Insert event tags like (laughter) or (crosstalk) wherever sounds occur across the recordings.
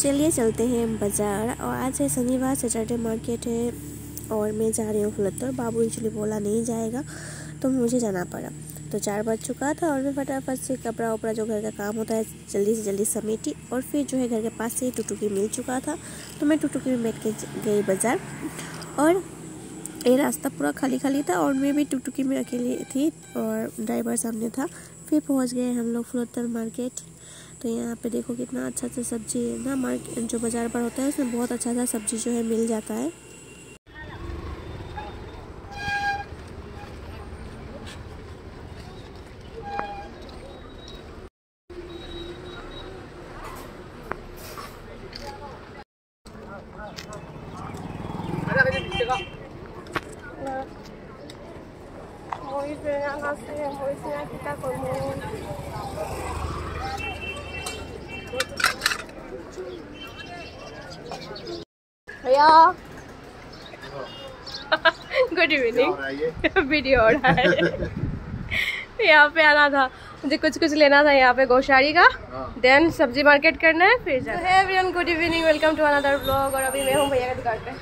चलिए चलते हैं बाज़ार। और आज है शनिवार, सैटरडे मार्केट है और मैं जा रही हूँ फुलत्तर बाबू एक्चुअली बोला नहीं जाएगा तो मुझे जाना पड़ा। तो चार बज चुका था और मैं फटाफट से कपड़ा वपड़ा जो घर का काम होता है, जल्दी से जल्दी समेटी और फिर जो है घर के पास से टुटुकी मिल चुका था। तो मैं टुटुकी में बैठ के गई बाज़ार और ये रास्ता पूरा खाली खाली था और मैं भी टुकटुकी में अकेली थी और ड्राइवर सामने था। फिर पहुँच गए हम लोग फ्लोतर मार्केट। तो यहाँ पे देखो कितना अच्छा अच्छा सब्ज़ी है। ना मार्केट जो बाज़ार पर होता है, उसमें बहुत अच्छा अच्छा सब्ज़ी जो है मिल जाता है। भैया गुड इवनिंग वीडियो हो रहा है (laughs) (laughs) यहाँ पे आना था। मुझे कुछ कुछ लेना था यहाँ पे गोशारी का। देन हाँ। सब्ज़ी मार्केट करना है फिर जाना। है everyone good evening welcome to another blog और अभी मैं हूँ भैया की दुकान पे।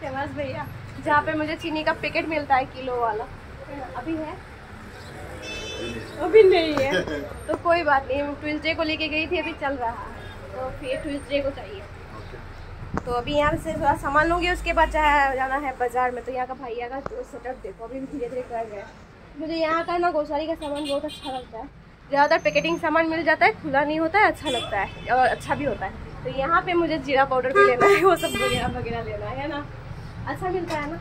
फ़ेमस भैया जहाँ पे मुझे चीनी का पैकेट मिलता है किलो वाला। अभी है? अभी नहीं है। (laughs) तो कोई बात नहीं ट्यूजडे को लेके गई थी अभी चल रहा है। तो फिर ट्यूजडे को चाहिए। तो अभी यहाँ से थोड़ा सामान लूँगी उसके बाद चाहे जाना है बाज़ार में। तो यहाँ का भैया का जो सेटअप देखो अभी धीरे धीरे कर रहे हैं। मुझे यहाँ का ना गोसारी का सामान बहुत अच्छा लगता है। ज़्यादातर पैकेटिंग सामान मिल जाता है खुला नहीं होता है अच्छा लगता है और अच्छा भी होता है। तो यहाँ पे मुझे जीरा पाउडर भी लेना है वो सब वगैरह वगैरह लेना है ना? अच्छा मिलता है ना?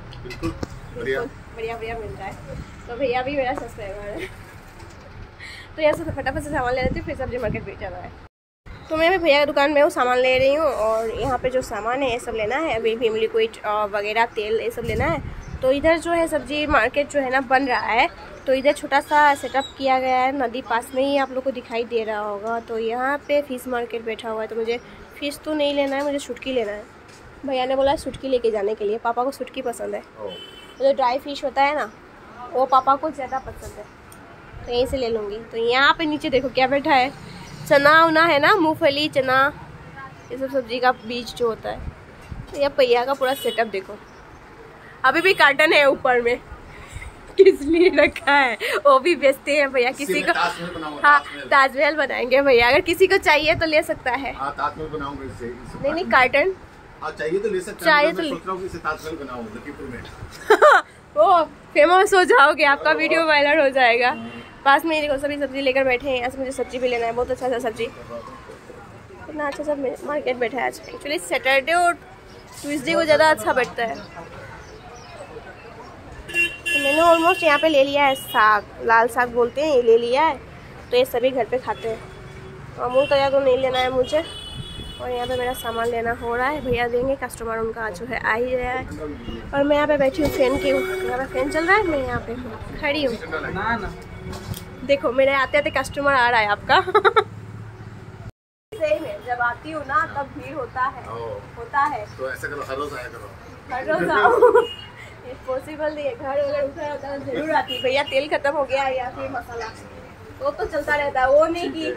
बढ़िया। बढ़िया बढ़िया मिलता है। तो भैया भी मेरा सब्सक्राइबर है। (laughs) तो यहाँ से फटाफट से सामान ले लेती फिर सब्ज़ी मार्केट भी जाना है। तो मैं भैया की दुकान में वो सामान ले रही हूँ और यहाँ पे जो सामान है ये सब लेना है। अभी भीम लिक्विड वगैरह तेल ये सब लेना है। तो इधर जो है सब्ज़ी मार्केट जो है ना बन रहा है। तो इधर छोटा सा सेटअप किया गया है नदी पास में ही आप लोग को दिखाई दे रहा होगा। तो यहाँ पे फ़िश मार्केट बैठा हुआ है तो मुझे फ़िश तो नहीं लेना है मुझे छुटकी लेना है। भैया ने बोला छुटकी लेके जाने के लिए पापा को छुटकी पसंद है। जो ड्राई फ़िश होता है ना वो पापा को ज़्यादा पसंद है। तो यहीं से ले लूँगी। तो यहाँ पे नीचे देखो क्या बैठा है। चना उना है ना मूंगफली चना ये सब सब्ज़ी का बीज जो होता है। तो यह पहिया का पूरा सेटअप देखो। अभी भी कार्टन है ऊपर में। (laughs) किस लिए रखा है? वो भी बेचते हैं भैया किसी को हाँ ताजमहल। बनाएँगे भैया। अगर किसी को चाहिए तो ले सकता है। हाँ, नहीं नहीं कार्टन हाँ, चाहिए तो ले सकते चाहिए तो वो फ़ेमस (laughs) हो जाओगे आपका वीडियो वायरल हो जाएगा। पास में देखो, सभी सब्ज़ी लेकर बैठे हैं। यहाँ से मुझे सब्ज़ी भी लेना है। बहुत अच्छा सा सब्ज़ी। इतना अच्छा सा मार्केट बैठा है आज। एक्चुअली सैटरडे और ट्यूजडे को ज़्यादा अच्छा बैठता है। तो मैंने ऑलमोस्ट यहाँ पे ले लिया है साग। लाल साग बोलते हैं, ये ले लिया है। तो ये सभी घर पे खाते हैं। अमूल का या तो नहीं लेना है मुझे। और यहाँ पे मेरा सामान लेना हो रहा है। भैया देंगे कस्टमर उनका जो है आ ही रहा है। और मैं यहाँ पे बैठी हूँ फ़ैन की यहाँ पे फ़ैन चल रहा है? मैं यहाँ पे खड़ी हूँ। देखो मेरे आते आते कस्टमर आ रहा है आपका। (laughs) सही में जब आती हूँ ना तब भीड़ होता है। होता है। तो ऐसा करो हर रोज आया करो। हर रोज आओ पॉसिबल (laughs) नहीं है घर अगर उठा होता ज़रूर आती भैया तेल खत्म हो गया या फिर मसाला। वो तो चलता रहता है वो नहीं की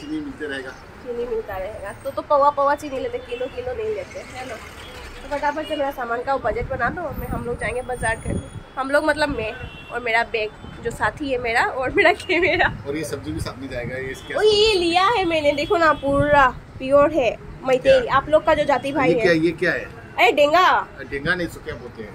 चीनी मिलते रहेगा। चीनी मिलता रहेगा। तो तो पवा पवा चीनी लेते किलो किलो नहीं लेते है ना? तो फटाफट से मेरा सामान का बजट बना दो मैं हम लोग जाएँगे बाज़ार करने। हम लोग मतलब मैं और मेरा बैग जो साथी है मेरा और मेरा के मेरा और ये सब्ज़ी भी साथ में जाएगा ये इसके ये लिया है मैंने देखो ना पूरा प्योर है मैते आप लोग का जो जाति भाई है। ये क्या है? अरे डेंगा। डेंगा नहीं सो क्या बोलते हैं?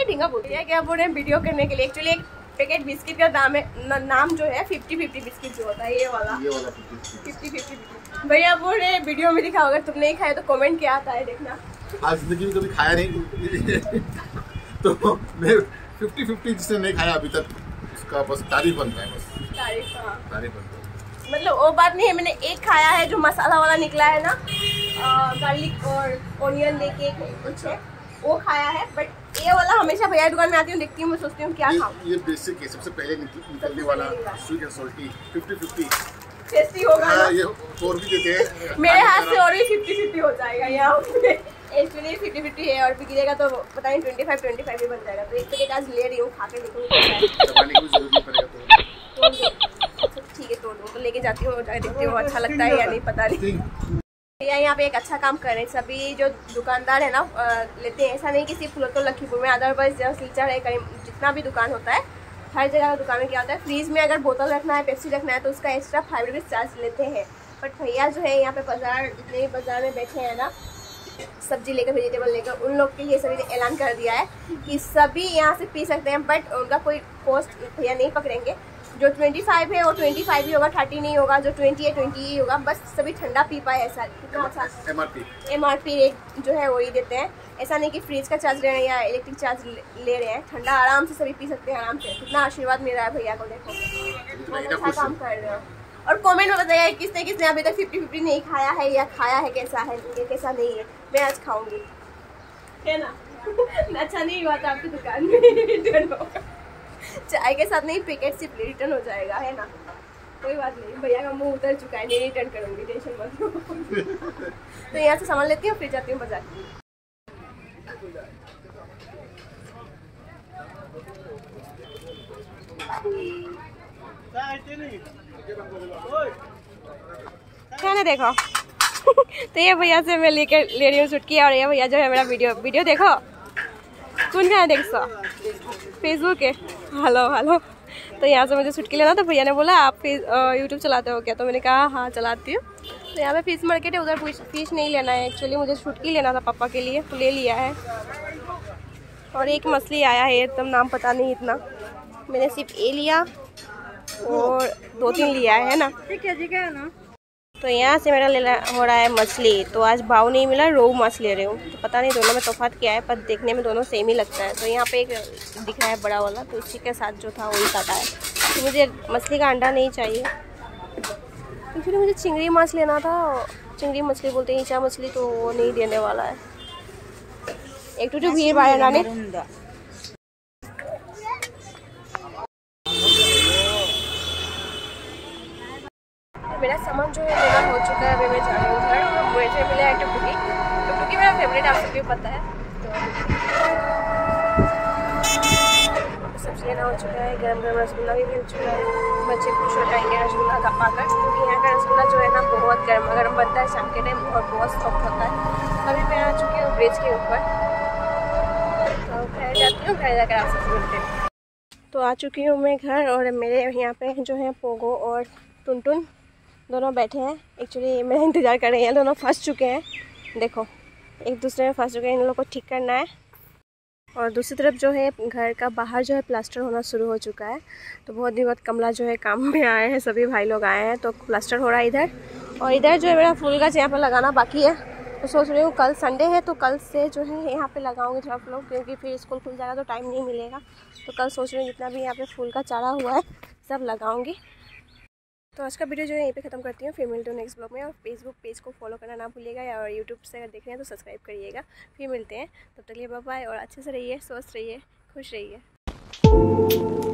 ये डेंगा बोलते हैं। क्या बोल रहे हैं? वीडियो करने के लिए। एक्चुअली एक पैकेट बिस्किट का दाम है न, नाम जो है फिफ्टी फिफ्टी बिस्किट जो होता है ये वाला। फिफ्टी फिफ्टी भैया रहे वीडियो में दिखाओ अगर तुम नहीं खाए तो कमेंट क्या आता है देखना। आज ज़िंदगी में कभी खाया नहीं। (laughs) तो मैं फिफ्टी फिफ्टी जिसने नहीं खाया अभी तक उसका बस तारीफ़ बनता है बस। तारीफ़ हाँ। तारीफ़ बनता है मतलब वो बात नहीं है मैंने एक खाया है जो मसाला वाला निकला है ना गार्लिक और ऑनियन लेके कुछ है वो खाया है बट ये वाला हमेशा भैया दुकान में आती हूँ देखती हूँ मैं सोचती हूँ क्या खाऊं। ये बेसिक है सबसे पहले निकलने वाला sweet and salty fifty fifty tasty होगा हाँ, ये और भी देते हैं। मेरे हाथ से और भी फिफ्टी फिफ्टी हो जाएगा यहाँ एक्चुअली फिफ्टी फिफ्टी है और बिगड़ेगा तो पता नहीं ट्वेंटी फाइव ट्वेंटी फाइव भी बन जाएगा। तो एक पैकेट आज ले रही हूँ खा के देखूँगी तो। अच्छा, ठीक है तोड़ दूँ। तो लेके जाती हूँ देखती हूँ अच्छा लगता है या नहीं पता नहीं। भैया यहाँ पे एक अच्छा काम कर रहे हैं। सभी जो दुकानदार है ना लेते हैं। ऐसा नहीं कि सिर्फ़ तो लखीपुर में अदरवाइज़ जो सिलचर है कहीं जितना भी दुकान होता है, हर जगह दुकान में क्या होता है, फ्रीज में अगर बोतल रखना है, पेप्सी रखना है तो उसका एक्स्ट्रा फाइव रुपीज़ चार्ज लेते हैं। बट भैया जो है, यहाँ पे बाज़ार, जितने बाज़ार में बैठे हैं ना, सब्ज़ी लेकर वेजिटेबल लेकर, उन लोग के लिए सभी ने ऐलान कर दिया है कि सभी यहाँ से पी सकते हैं बट उनका कोई कॉस्ट भैया नहीं पकड़ेंगे। जो 25 है वो 25 ही होगा 30 नहीं होगा जो 20 है 20 ही होगा। बस सभी ठंडा पी पाए ऐसा अच्छा। एम आर पी रेट जो है वही देते हैं। ऐसा नहीं कि फ्रिज का चार्ज ले रहे हैं या इलेक्ट्रिक चार्ज ले रहे हैं। ठंडा आराम से सभी पी सकते हैं आराम से। कितना आशीर्वाद मिल रहा है भैया को देखो। अच्छा काम कर रहे हो। और कमेंट में बताइए किसने किसने अभी तक फिफ्टी फिफ्टी नहीं खाया है या खाया है कैसा है ये कैसा नहीं है? मैं आज खाऊँगी। है ना? (laughs) अच्छा नहीं हुआ था आपकी दुकान में। (laughs) चाय के साथ नहीं पैकेट सिर्फ़ रिटर्न हो जाएगा, है ना? कोई बात नहीं, भैया का मुँह उतर चुका है, नहीं रिटर्न करूँगी टेंशन मत तो यहाँ से सामान लेती हूँ, फिर जाती हूँ बाज़ार। क्या ना देखो। (laughs) तो ये भैया से मैं लेकर ले रही हूँ छुटकी और ये भैया जो है मेरा वीडियो वीडियो देखो। देख सो। फेसबुक है। हेलो हेलो तो यहाँ से मुझे छुटकी लेना तो भैया ने बोला आप फेस यूट्यूब चलाते हो क्या? तो मैंने कहा हाँ चलाती हूँ। तो यहाँ पे फ़िश मार्केट है उधर फ़िश नहीं लेना है। एक्चुअली मुझे छुटकी लेना था पापा के लिए तो ले लिया है। और एक मछली आया है एकदम नाम पता नहीं इतना। मैंने सिर्फ़ ए लिया और दो तीन लिया है ना? ठीक है ठीक है ना? तो यहाँ से मेरा लेना हो रहा है मछली। तो आज भाव नहीं मिला रोहू माछ ले रही हूँ। तो पता नहीं दोनों में तोफात क्या है पर देखने में दोनों सेम ही लगता है। तो यहाँ पे एक दिख रहा है बड़ा वाला तो उसी के साथ जो था वही काटा है। तो मुझे मछली का अंडा नहीं चाहिए। एक्चुअली मुझे चिंगड़ी माछ लेना था चिंगड़ी मछली बोलते हैं ईचा मछली तो वो नहीं देने वाला है। एक तो जो भीड़ भाड़ नानी मेरा सामान जो है लेना हो चुका है, अभी मैं जा रही हूँ घर। तो मुझे मिला है टुकटुकी टुकटुकी मेरा फेवरेट आप सबको पता है। तो सब्ज़ी लेना हो चुका है, गर्म गर्म रसगुल्ला भी मिल चुका है। बच्चे खुश हो जाएँगे रसगुल्ला का पाकर। क्योंकि यहाँ का रसगुल्ला जो है ना, बहुत गर्म गर्म बनता है शाम के टाइम, और बहुत सॉफ्ट होता है। अभी मैं आ चुकी हूँ ब्रिज के ऊपर। तो घर जाती हूँ, घर जाकर आप सबसे मिलते तो आ चुकी हूँ मैं घर, और मेरे यहाँ पे जो है पोगो और टुनटुन। दोनों बैठे हैं। एक्चुअली मेरा इंतज़ार कर रहे हैं। दोनों फंस चुके हैं। देखो, एक दूसरे में फंस चुके हैं। इन लोगों को ठीक करना है। और दूसरी तरफ़ जो है, घर का बाहर जो है प्लास्टर होना शुरू हो चुका है। तो बहुत दिन बाद कमला जो है, काम में आए हैं। सभी भाई लोग आए हैं। तो प्लास्टर हो रहा है इधर। और इधर जो है, मेरा फूल गाछ यहाँ पर लगाना बाकी है। तो सोच रही हूँ, कल संडे है तो कल से जो है, यहाँ पे लगाऊँगी थोड़ा लोग क्योंकि फिर स्कूल खुल जाएगा तो टाइम नहीं मिलेगा। तो कल सोच रही हूँ, जितना भी यहाँ पे फूल का चारा हुआ है, सब लगाऊँगी। तो आज का वीडियो जो है यहीं पे ख़त्म करती हूँ। फिर मिलते हैं नेक्स्ट ब्लॉग में और फेसबुक पेज को फॉलो करना ना भूलिएगा और यूट्यूब से अगर देख रहे हैं तो सब्सक्राइब करिएगा। फिर मिलते हैं। तब तक लिए बाय और अच्छे से रहिए, स्वस्थ रहिए, खुश रहिए।